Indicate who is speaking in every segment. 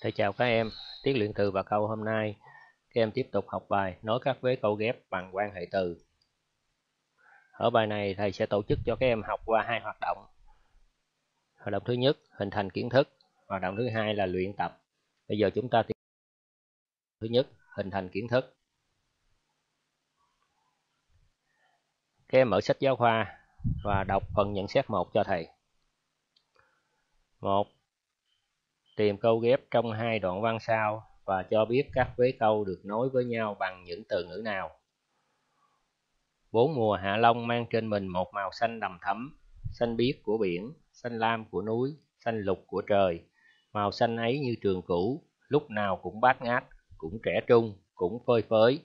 Speaker 1: Thầy chào các em, tiết luyện từ và câu hôm nay các em tiếp tục học bài nối các vế câu ghép bằng quan hệ từ. Ở bài này thầy sẽ tổ chức cho các em học qua hai hoạt động. Hoạt động thứ nhất, hình thành kiến thức. Hoạt động thứ hai là luyện tập. Bây giờ chúng ta tiếp thứ nhất, hình thành kiến thức. Các em mở sách giáo khoa và đọc phần nhận xét một cho thầy. một Tìm câu ghép trong hai đoạn văn sau và cho biết các vế câu được nối với nhau bằng những từ ngữ nào. Bốn mùa Hạ Long mang trên mình một màu xanh đầm thẫm, xanh biếc của biển, xanh lam của núi, xanh lục của trời. Màu xanh ấy như trường cũ, lúc nào cũng bát ngát, cũng trẻ trung, cũng phơi phới.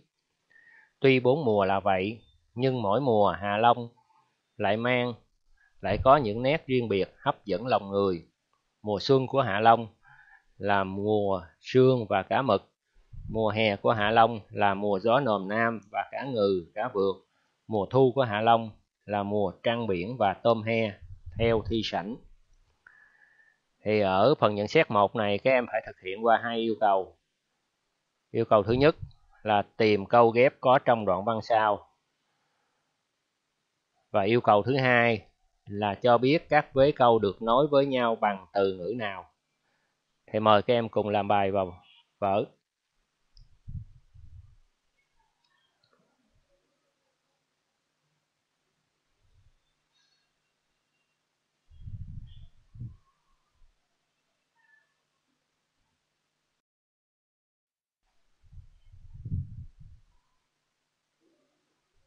Speaker 1: Tuy bốn mùa là vậy, nhưng mỗi mùa Hạ Long lại mang, lại có những nét riêng biệt hấp dẫn lòng người. Mùa xuân của Hạ Long là mùa sương và cá mực. Mùa hè của Hạ Long là mùa gió nồm nam và cá ngừ, cá vượt. Mùa thu của Hạ Long là mùa trăng biển và tôm he, theo thi sảnh. Thì ở phần nhận xét một này các em phải thực hiện qua hai yêu cầu. Yêu cầu thứ nhất là tìm câu ghép có trong đoạn văn sau. Và yêu cầu thứ hai là cho biết các vế câu được nối với nhau bằng từ ngữ nào. Thì mời các em cùng làm bài vào vở.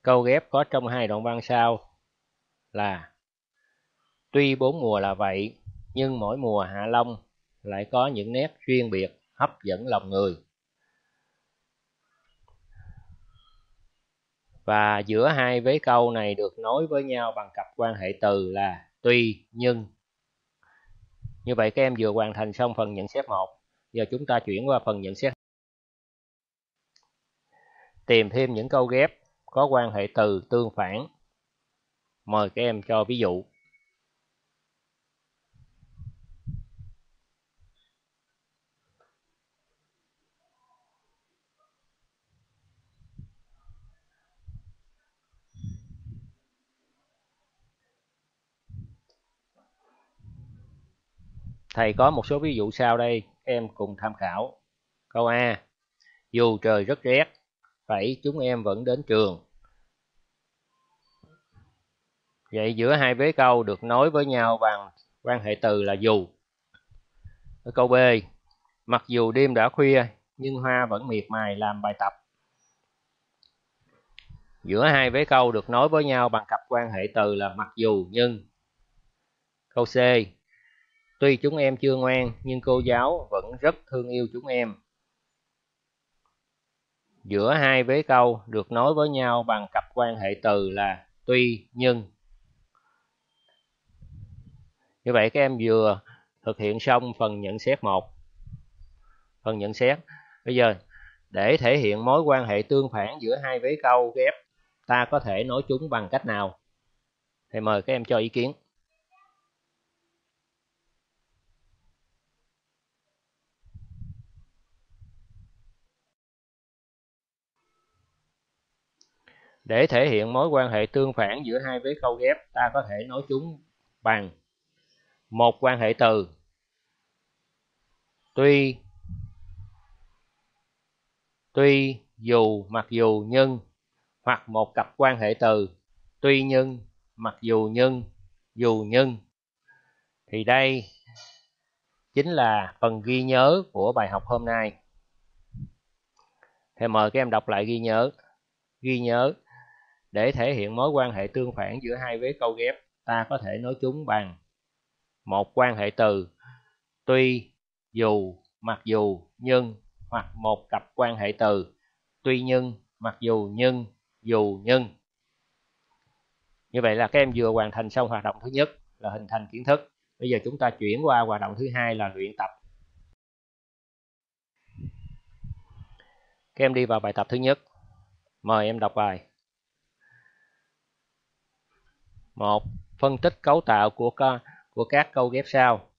Speaker 1: Câu ghép có trong hai đoạn văn sau là Tuy bốn mùa là vậy, nhưng mỗi mùa Hạ Long lại có những nét chuyên biệt hấp dẫn lòng người. Và giữa hai vế câu này được nối với nhau bằng cặp quan hệ từ là tuy, nhưng. Như vậy các em vừa hoàn thành xong phần nhận xét 1. Giờ chúng ta chuyển qua phần nhận xét. Tìm thêm những câu ghép có quan hệ từ tương phản. Mời các em cho ví dụ. Thầy có một số ví dụ sau đây, em cùng tham khảo. Câu A. Dù trời rất rét, vậy chúng em vẫn đến trường. Vậy giữa hai vế câu được nối với nhau bằng quan hệ từ là dù. Ở câu B. Mặc dù đêm đã khuya, nhưng Hoa vẫn miệt mài làm bài tập. Giữa hai vế câu được nối với nhau bằng cặp quan hệ từ là mặc dù nhưng. Câu C Tuy chúng em chưa ngoan, nhưng cô giáo vẫn rất thương yêu chúng em. Giữa hai vế câu được nối với nhau bằng cặp quan hệ từ là tuy, nhưng. Như vậy các em vừa thực hiện xong phần nhận xét 1. Phần nhận xét. Bây giờ, để thể hiện mối quan hệ tương phản giữa hai vế câu ghép, ta có thể nối chúng bằng cách nào? Thì mời các em cho ý kiến. Để thể hiện mối quan hệ tương phản giữa hai vế câu ghép, ta có thể nói chúng bằng một quan hệ từ. Tuy tuy dù mặc dù nhưng hoặc một cặp quan hệ từ. Tuy nhưng mặc dù nhưng dù nhưng. Thì đây chính là phần ghi nhớ của bài học hôm nay. Thì mời các em đọc lại ghi nhớ ghi nhớ để thể hiện mối quan hệ tương phản giữa hai vế câu ghép, ta có thể nói chúng bằng một quan hệ từ tuy, dù, mặc dù, nhưng hoặc một cặp quan hệ từ tuy nhưng, mặc dù, nhưng, dù, nhưng. Như vậy là các em vừa hoàn thành xong hoạt động thứ nhất là hình thành kiến thức. Bây giờ chúng ta chuyển qua hoạt động thứ hai là luyện tập. Các em đi vào bài tập thứ nhất. Mời em đọc bài. Một Phân tích cấu tạo của, của các câu ghép sau.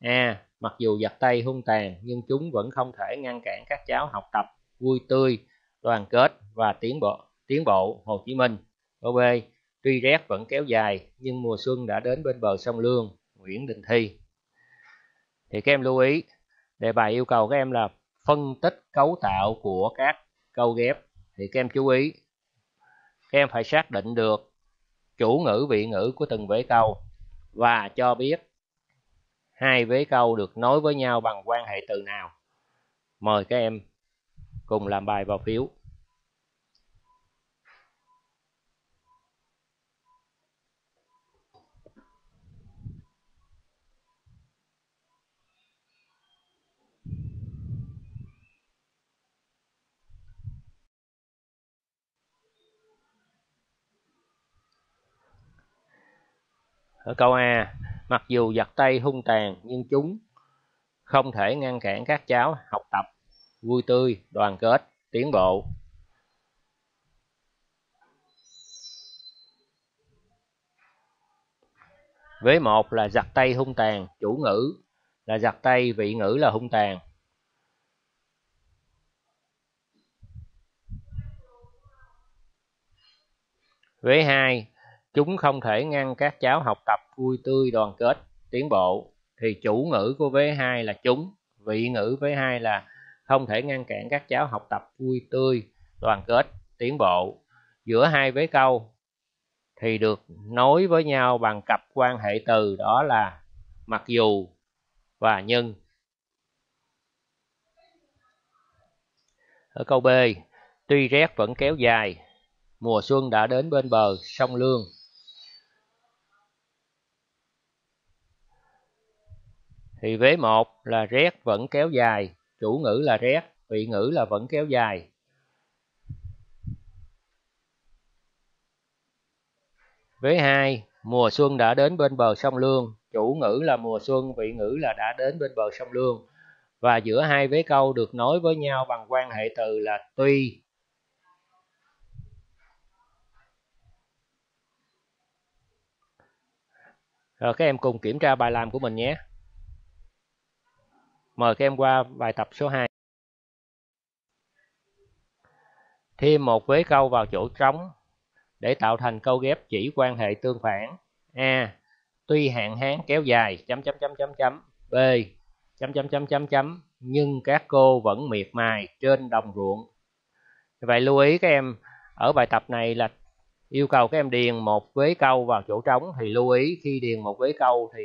Speaker 1: A. mặc dù giặt tay hung tàn nhưng chúng vẫn không thể ngăn cản các cháu học tập vui tươi đoàn kết và tiến bộ tiến bộ Hồ Chí Minh câu B tuy rét vẫn kéo dài nhưng mùa xuân đã đến bên bờ sông Lương Nguyễn Đình Thi thì các em lưu ý đề bài yêu cầu các em là phân tích cấu tạo của các câu ghép thì các em chú ý các em phải xác định được chủ ngữ, vị ngữ của từng vế câu và cho biết hai vế câu được nối với nhau bằng quan hệ từ nào. Mời các em cùng làm bài vào phiếu. Ở câu A mặc dù giặt tay hung tàn nhưng chúng không thể ngăn cản các cháu học tập vui tươi đoàn kết tiến bộ Vế một là giặt tay hung tàn, chủ ngữ là giặt tay, vị ngữ là hung tàn. Vế hai chúng không thể ngăn các cháu học tập vui tươi đoàn kết, tiến bộ. Thì chủ ngữ của vế hai là chúng, vị ngữ vế hai là không thể ngăn cản các cháu học tập vui tươi, đoàn kết, tiến bộ. Giữa hai vế câu thì được nối với nhau bằng cặp quan hệ từ, đó là mặc dù và nhưng. Ở câu B, tuy rét vẫn kéo dài, mùa xuân đã đến bên bờ sông Lương. Thì vế một là rét vẫn kéo dài, chủ ngữ là rét, vị ngữ là vẫn kéo dài. Vế hai, mùa xuân đã đến bên bờ sông lương, chủ ngữ là mùa xuân, vị ngữ là đã đến bên bờ sông lương. Và giữa hai vế câu được nối với nhau bằng quan hệ từ là tuy. Rồi các em cùng kiểm tra bài làm của mình nhé. Mời các em qua bài tập số 2. Thêm một vế câu vào chỗ trống để tạo thành câu ghép chỉ quan hệ tương phản. A. Tuy hạn hán kéo dài, chấm chấm chấm chấm chấm. B. chấm chấm chấm chấm chấm nhưng các cô vẫn miệt mài trên đồng ruộng. Vậy lưu ý các em, ở bài tập này là yêu cầu các em điền một vế câu vào chỗ trống thì lưu ý, khi điền một vế câu thì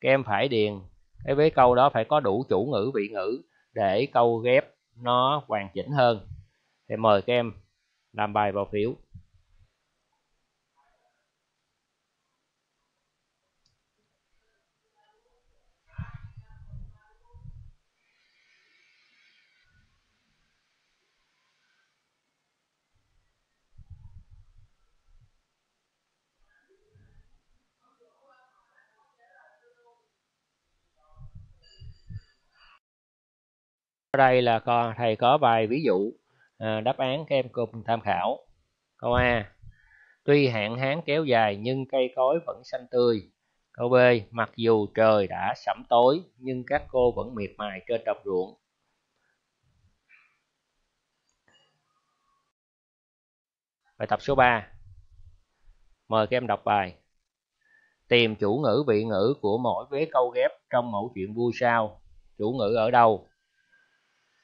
Speaker 1: các em phải điền cái vế câu đó phải có đủ chủ ngữ, vị ngữ để câu ghép nó hoàn chỉnh hơn. Thì mời các em làm bài vào phiếu. Ở đây là thầy có vài ví dụ à, đáp án các em cùng tham khảo. Câu A. Tuy hạn hán kéo dài nhưng cây cối vẫn xanh tươi. Câu B. Mặc dù trời đã sẫm tối nhưng các cô vẫn miệt mài trên đồng ruộng. Bài tập số 3. Mời các em đọc bài. Tìm chủ ngữ vị ngữ của mỗi vế câu ghép trong mẫu chuyện vui sao. Chủ ngữ ở đâu?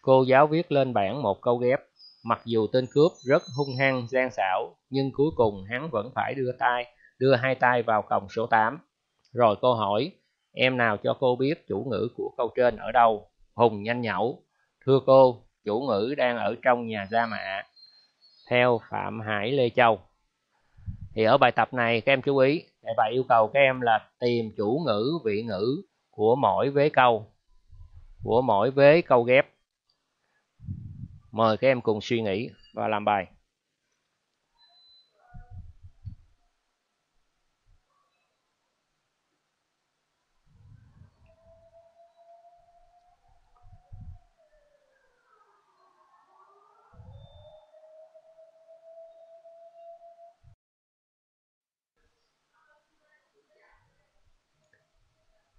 Speaker 1: Cô giáo viết lên bảng một câu ghép. Mặc dù tên cướp rất hung hăng, gian xảo, nhưng cuối cùng hắn vẫn phải đưa tay, đưa hai tay vào còng số 8. Rồi cô hỏi, em nào cho cô biết chủ ngữ của câu trên ở đâu? Hùng nhanh nhẩu. Thưa cô, chủ ngữ đang ở trong nhà gia mạ. Theo Phạm Hải Lê Châu. Thì ở bài tập này các em chú ý, bài yêu cầu các em là tìm chủ ngữ, vị ngữ của mỗi vế câu, của mỗi vế câu ghép Mời các em cùng suy nghĩ và làm bài.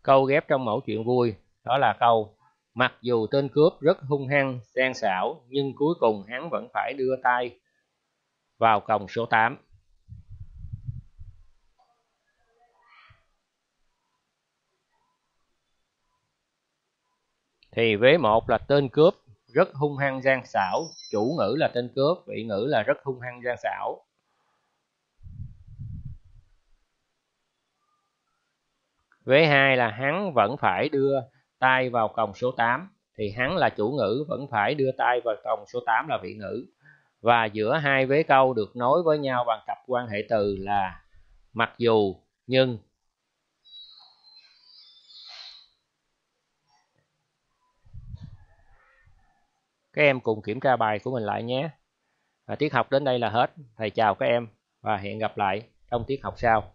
Speaker 1: Câu ghép trong mẫu chuyện vui, đó là câu mặc dù tên cướp rất hung hăng gian xảo nhưng cuối cùng hắn vẫn phải đưa tay vào còng số 8 thì vế một là tên cướp rất hung hăng gian xảo, chủ ngữ là tên cướp, vị ngữ là rất hung hăng gian xảo. Vế hai là hắn vẫn phải đưa tay vào còng số 8 thì hắn là chủ ngữ, vẫn phải đưa tay vào còng số 8 là vị ngữ. Và giữa hai vế câu được nối với nhau bằng cặp quan hệ từ là mặc dù, nhưng. Các em cùng kiểm tra bài của mình lại nhé. Và tiết học đến đây là hết. Thầy chào các em và hẹn gặp lại trong tiết học sau.